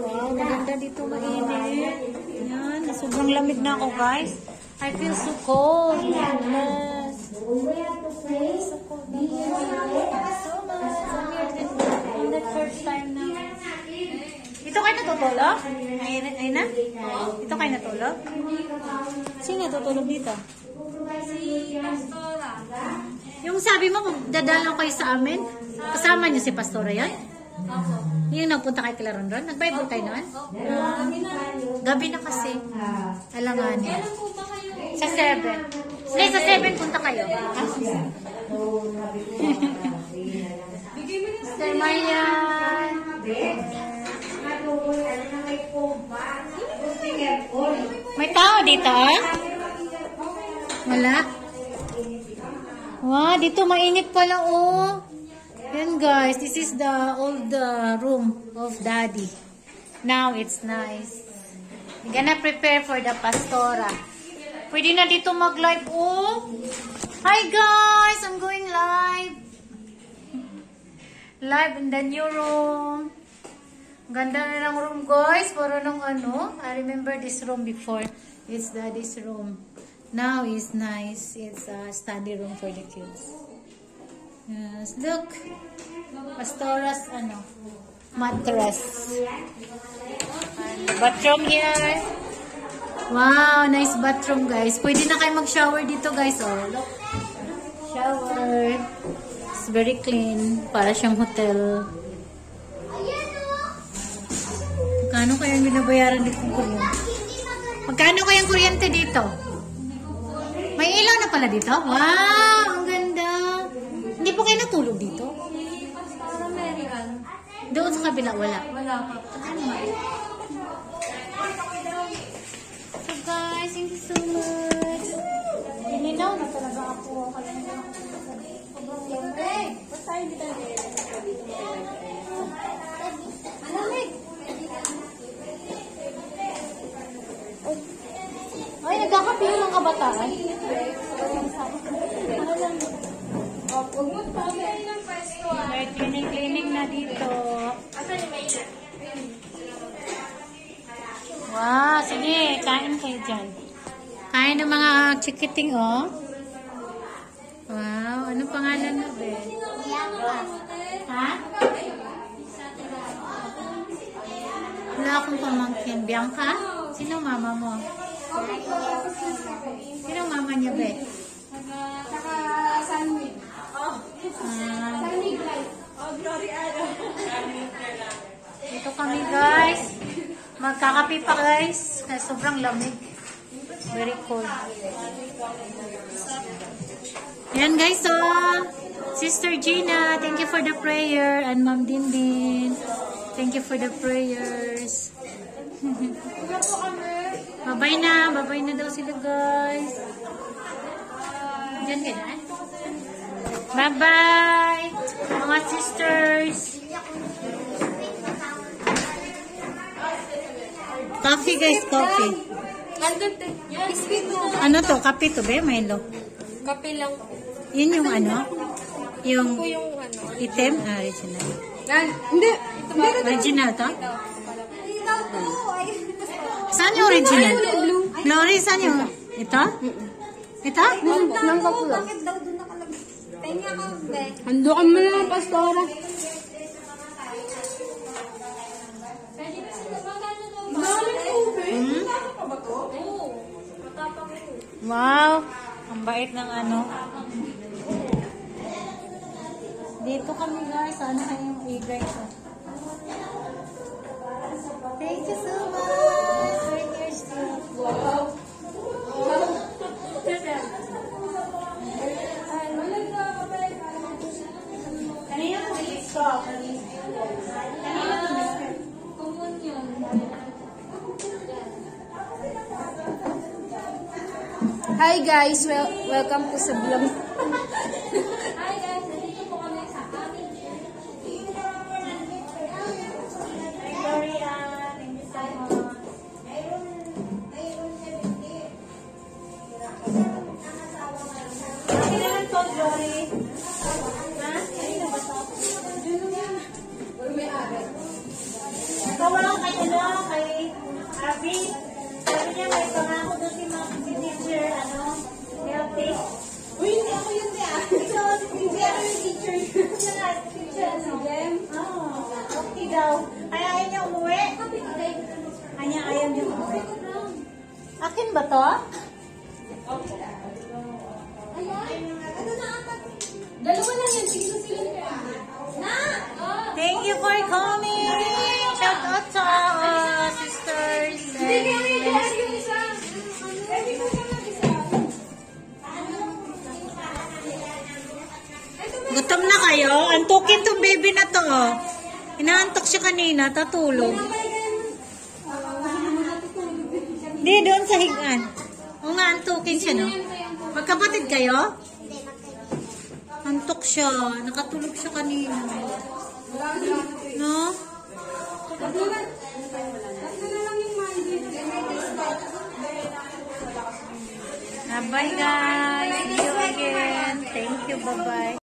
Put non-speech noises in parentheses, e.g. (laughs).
Wow, maganda dito mainit. Yan, sobrang lamig na ako guys. I feel so cold. Goodness. So cold na. So much. I'm here on the first time na. Ito kayo natutulog? Ay, ay na? Ito kayo natulog? Sino natutulog dito? Yung sabi mo, dadalaw kayo sa amin, kasama niyo si Pastora yan? Yung nagpunta kay Claron Ron? Nag-Bible kayo noon? Ah, gabi na kasi. Alanganin. Sa 7. Hindi, sa 7 punta kayo. Sir Marian. May tao dito, ah? Wala? Wow, dito mainit pala, oh. Yan, guys. This is the old uh, room of Daddy. Now, it's nice. We're gonna prepare for the pastora. Pwede na dito mag-live, oh. Hi, guys! I'm going live. Live in the new room. Ganda na ng room, guys. Para nung ano. I remember this room before. It's daddy's room. Now it's nice. It's a study room for the kids. Yes, look. Pastora's ano, mattress. Bathroom here. Wow, nice bathroom, guys. Pwede na kayo mag-shower dito, guys. Oh, look. Shower. It's very clean. Para siyang hotel. Magkano kaya ang binabayaran dito ng kuryente? Magkano kaya ang kuryente dito? May ilaw na pala dito? Wow! Hindi po kayo natulog dito? Doon sa kabila, wala. Wala pa. So guys, thank you so much. Ininaw na talaga ako. Ba't tayo hindi tayo Malamig. Ay, nagkakape yung mga kabataan. Oh, huwag mo tabi ng pwesto ah. May cleaning-cleaning na dito. Asan yung may Wow, sige, kain kayo dyan. Kain ng mga chikiting, oh. Wow, ano pangalan mo, be? Ha? Wala akong pamangkin. Bianca? Sino mama mo? Sino mama niya, be? Saka sandwich. Oh. Ah. Oh, Glory Ano. dito kami, guys. Magkakapi pa, guys. Kasi sobrang lamig. Very cold. Yan, guys, so, Sister Gina, thank you for the prayer. And Ma'am Dindin, thank you for the prayers. (laughs) Babay na. Babay na daw sila, guys. Diyan ka. Bye-bye, mga sisters. Coffee, guys, coffee. Ano to? Kape to, be? Milo. Kape lang. Yun yung ano? Yung ano. item? Ah, original. Yan. Hindi. Ito ba? Original to? Ito. Saan yung original? Glory, saan yung? Ito? Ito? Kapulo. Bakit daw Tenga ka, be. Hando ka mo naman, pastora. Hmm? Wow! Ang bait ng ano. Dito kami guys. Ano kayong igay ko? Thank you so much! Right here still. Kanina Hi guys, well, welcome po sa vlog. Hi guys, nandito po kami sa aming Victoria, thank you so much. Akin naman to, Glory. Ha? Akin na ba to? Ito walang kay ano, kay Abby teacher, ano, healthy. Uy, hindi ako yun eh. (laughs) niya. Ikaw, hindi ako yung teacher. (laughs) Siya na, teacher, ano. Jem? Oo. Okay daw. Ay, ayaw niya umuwi. Anya, ayaw niya umuwi. Akin ba to? Okay. Ayan. Ano na apat? Dalawa lang yan. Sige, sige. Na! Thank you for coming. Antukin tong baby na to. oh. Inaantok siya kanina, tatulog. Hindi, doon sa higaan. O nga, antukin siya, no? Magkapatid kayo? Antok siya. Nakatulog siya kanina. No? Magic. Bye guys. See you again. Thank you. Bye-bye.